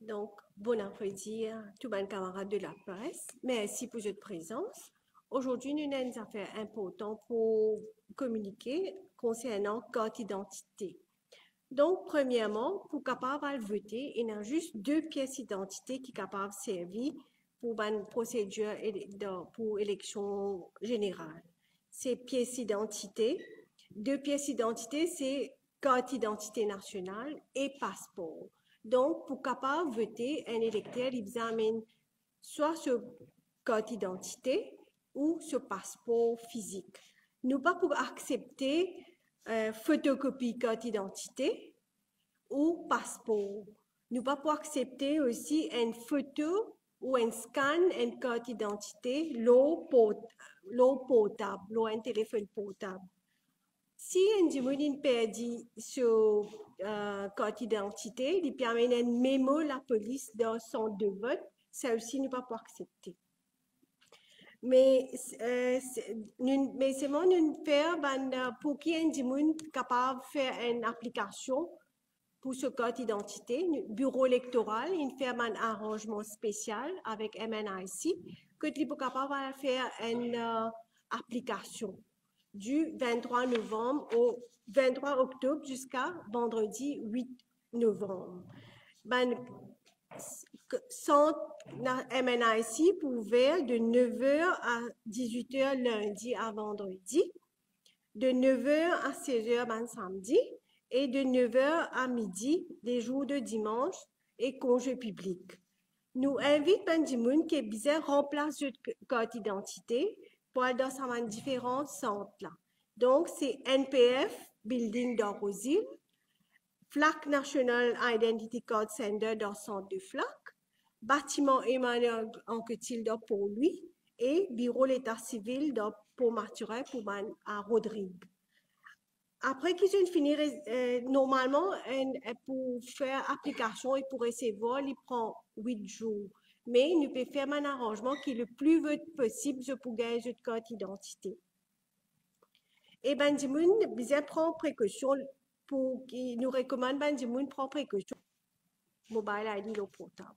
Donc, bon après-midi à tous mes camarades de la presse. Merci pour votre présence. Aujourd'hui, nous avons une affaire importante pour communiquer concernant carte d'identité. Donc, premièrement, pour capable voter, il y a juste deux pièces d'identité qui sont capables de servir pour une procédure pour élection générale. Ces pièces d'identité, deux pièces d'identité, c'est carte d'identité nationale et passeport. Donc, pour capable voter, un électeur examine soit ce carte d'identité ou ce passeport physique. Nous pas pour accepter euh, photocopie carte d'identité ou passeport. Nous pas pour accepter aussi une photo ou un scan une carte d'identité, l'eau potable, l'eau un téléphone portable. Si a perdu sur euh, carte d'identité, il permet un mémo la police dans son de vote, ça aussi n'est pas accepter. Mais, euh, mais c'est mon faire ben, pour qui un capable de faire une application pour ce code d'identité, bureau électoral, il fait un arrangement spécial avec MNIC que tu es capable de faire une euh, application du 23 novembre au 23 octobre jusqu'à vendredi 8 novembre. Ben, centre MNIC pour ouvert de 9h à 18h lundi à vendredi, de 9h à 16h ben, samedi et de 9h à midi les jours de dimanche et congés publics. Nous invitons Benjamin qui est bizarre remplace notre carte d'identité pour aller dans différents centres. Là. Donc, c'est NPF, Building d'Orosil, FLAC National Identity Card Center dans centre de FLAC, bâtiment Emmanuel Anquetil pour lui et bureau l'état civil pour Marturet pour à Rodrigue. Après qu'ils ont fini, euh, normalement, pour faire application et pour recevoir, il prend huit jours. Mais nous pouvons faire un arrangement qui est le plus possible pour gagner notre carte d'identité. Et Benjamin, bien prend précaution pour, qui nous recommande Benjamin prend précaution. Mobile ID, le portable.